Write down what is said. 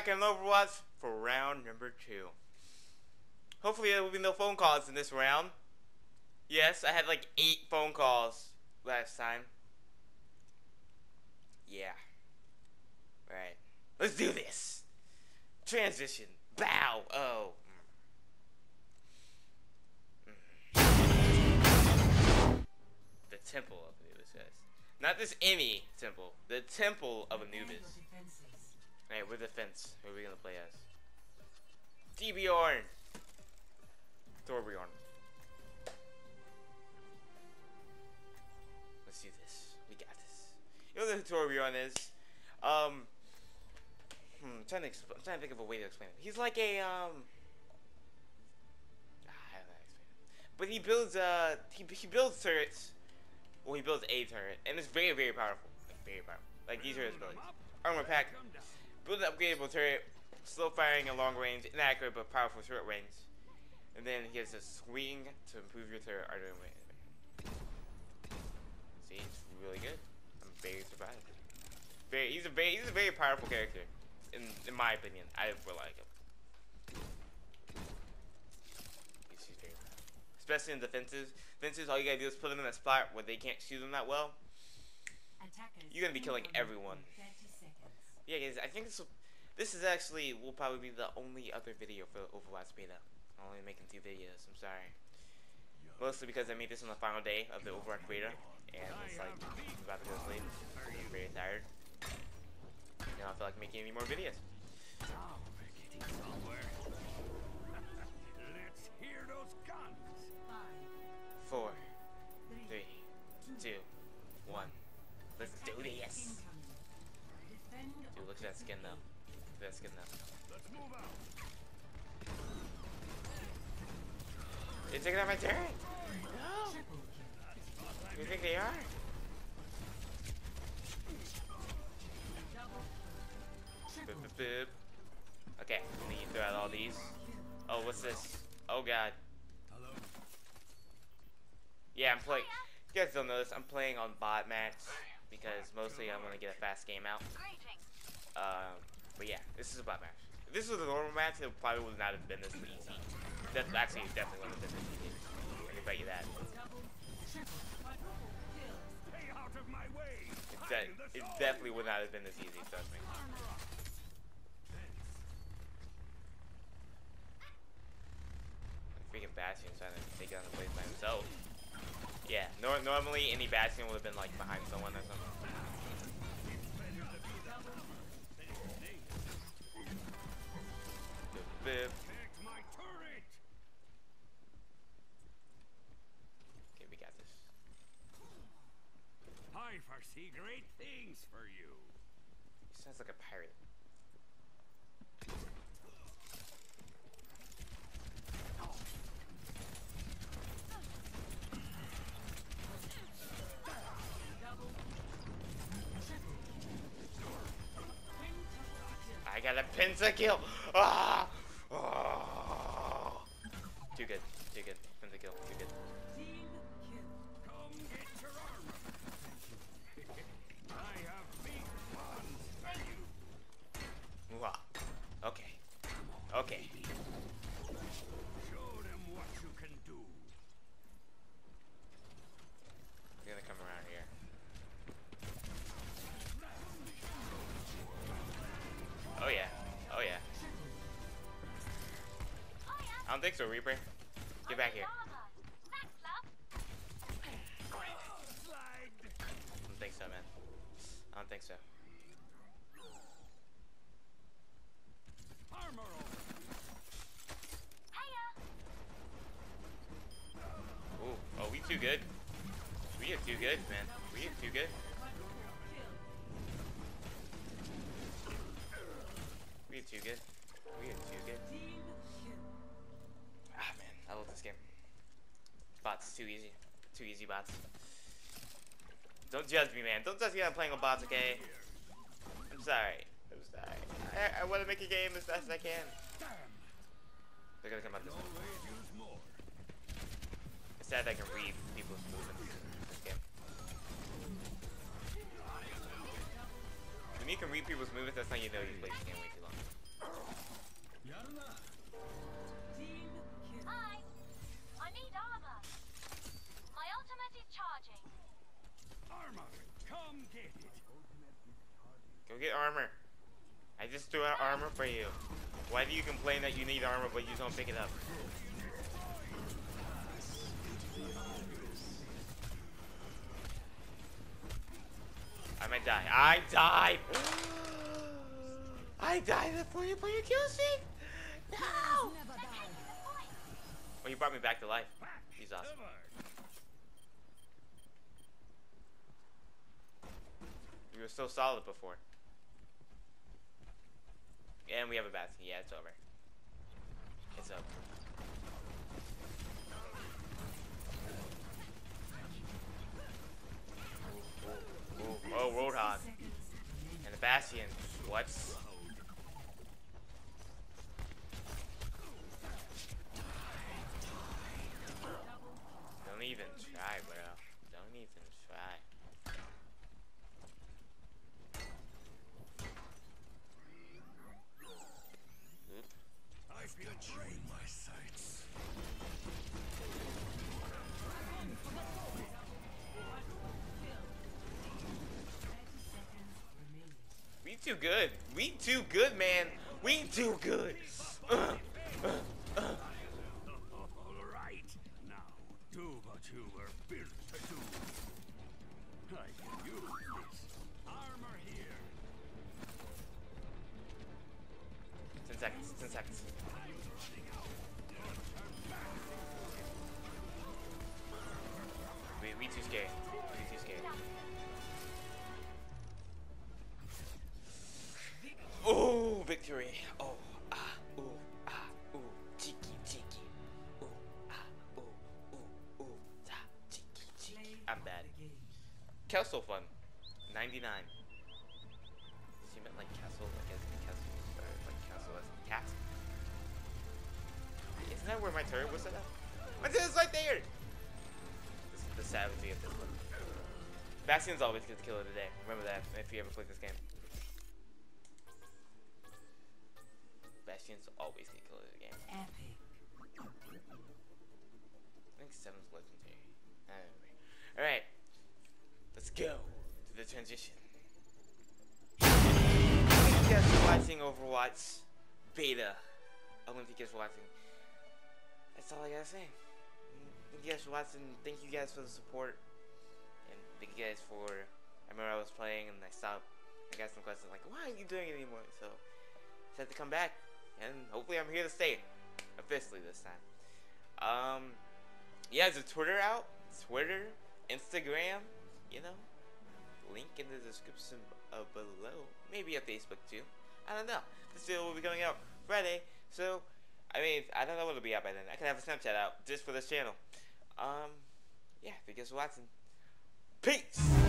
back in Overwatch for round number two. Hopefully there will be no phone calls in this round. Yes, I had like eight phone calls last time. Yeah. Right. Let's do this. Transition. Bow. Oh. The Temple of Anubis, guys. Not this any temple. The Temple of Anubis. Hey, we're the fence. Who are we gonna play as? DBjorn. Torbjorn. Let's do this. We got this. You know who Torbjorn is? Um. Hmm, I'm trying to I'm trying to think of a way to explain it. He's like a um. ah, I don't know how to explain it. But he builds uh he he builds turrets. Well, he builds a turret, and it's very very powerful. Like very powerful. Like these are his abilities. Armor pack. Build an upgradable turret. Slow firing at long range, inaccurate but powerful short range. And then he has a swing to improve your turret armor range. See, it's really good. I'm very surprised. Very, he's a very, he's a very powerful character, in in my opinion. I really like him. He's, he's very powerful. Especially in defenses. Defenses, all you gotta do is put them in a spot where they can't shoot them that well. You're gonna be killing everyone. Yeah, guys, I think this will, this is actually will probably be the only other video for Overwatch beta. I'm only making two videos. I'm sorry. Mostly because I made this on the final day of the Overwatch beta, and it's like I'm about to go to sleep. I'm very tired. And I don't feel like making any more videos. They're taking out my turret. No. You think they are? Boop, boop, boop. Okay, let me throw out all these. Oh, what's this? Oh god. Hello. Yeah, I'm playing. You guys don't know this. I'm playing on bot match because mostly I want to get a fast game out. Um, but yeah, this is a bot match. If this was a normal match, it probably would not have been this easy. That actually it definitely have been this easy. I can bet you that. Of. It, de- it definitely would not have been this easy. Trust me. Freaking Bastion trying to take down the place by himself. Yeah, nor- normally any Bastion would have been like behind someone or something. Boop, boop. Protect my turret. Okay, we got this. I foresee great things for you. He sounds like a pirate. I got a pentakill. Ah! Oh! Too good. Too good. Pentakill. Too good. Don't think so, Reaper. Get back here. I don't think so, man. I don't think so. Armor. Ooh. Oh, we too good. We are too good, man. We are too good. We are too good. We are too good. Bots, too easy. Too easy, bots. Don't judge me, man. Don't judge me on playing with bots, okay? I'm sorry. I'm sorry. I, I want to make a game as fast as I can. They're gonna come out this way. It's sad I can read people's movements in this game. When you can read people's movements, that's how you know you this game come get it. Go get armor. I just threw out armor for you. Why do you complain that you need armor but you don't pick it up? I might die. I died! I died before you put your kill streak! No! Well, you brought me back to life. He's awesome. You were so solid before. And we have a Bastion. Yeah, it's over. It's over. Ooh, oh, Roadhog. And the Bastion. What? Don't even try, bro. Don't even try. Oop. I've got you in my sights. We too good. We too good, man. We too good. Uh, uh, uh. All right. Now, do what you were built to do. I can use this. Armor here. Ten seconds. Ten seconds. We, we too scared. We too scared. Oh, victory. Oh, ah, ooh, ah, ooh, cheeky, cheeky. Ooh, ah, ooh, ooh, ooh, ta, cheeky, cheeky. I'm bad. Castle fun. 99. She meant like castle, like as in castle, or like castle as in cat. Isn't that where my turret was set up? My turret's right there! This is the savagery of this one. Bastion's always gets to kill of the day. Remember that if you ever play this game. Bastion's always gonna kill of the game. Epic. I think seven's legendary. Anyway. Alright. Let's go to the transition. Thank you guys for watching Overwatch Beta. I want to thank you guys for watching. That's all I gotta say. Thank you guys for watching. Thank you guys for the support. And thank you guys for. I remember I was playing and I stopped. I got some questions like, why aren't you doing it anymore? So, I had to come back. And hopefully I'm here to stay. Officially this time. Um, yeah, is a Twitter out? Twitter, Instagram, you know, link in the description uh, below. Maybe a Facebook too. I don't know. This video will be coming out Friday, so I mean, I don't know what it'll be out by then. I can have a Snapchat out just for this channel. Um, yeah, thank you guys for watching. Peace.